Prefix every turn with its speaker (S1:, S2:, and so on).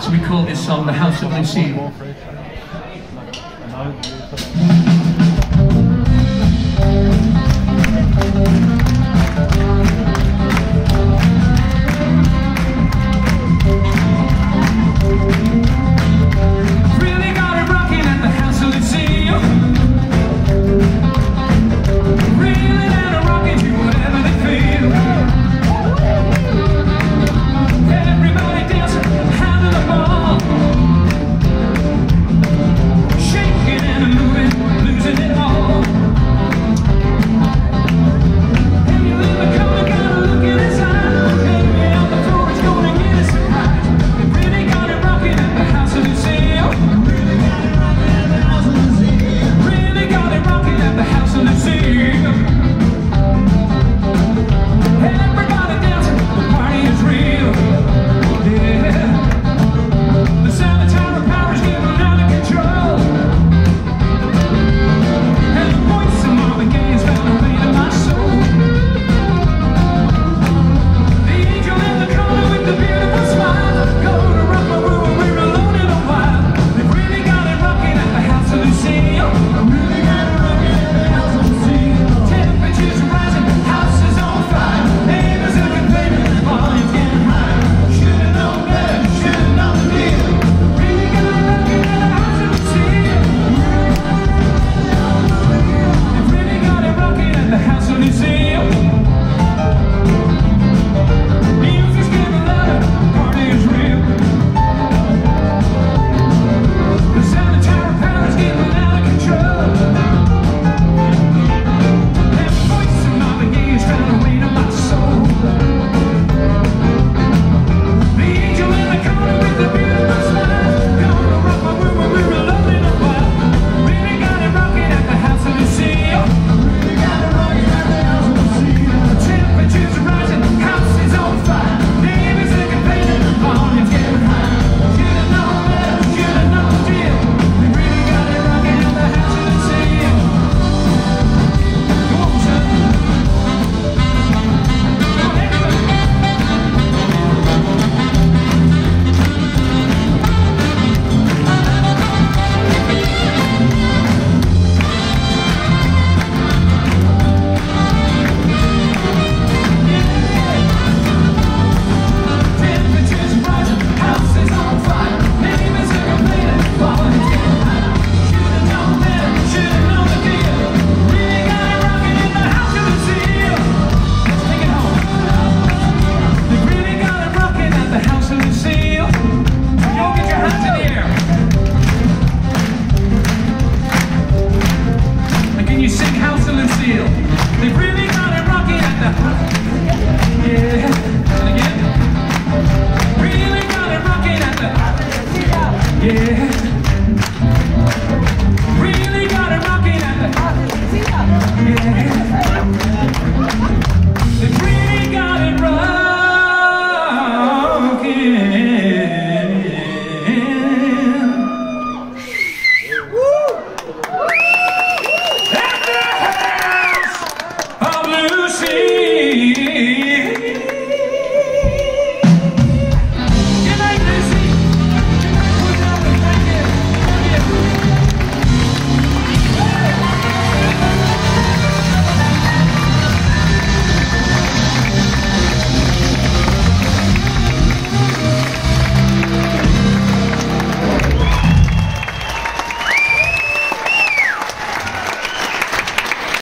S1: So we call this song The House of Lucille.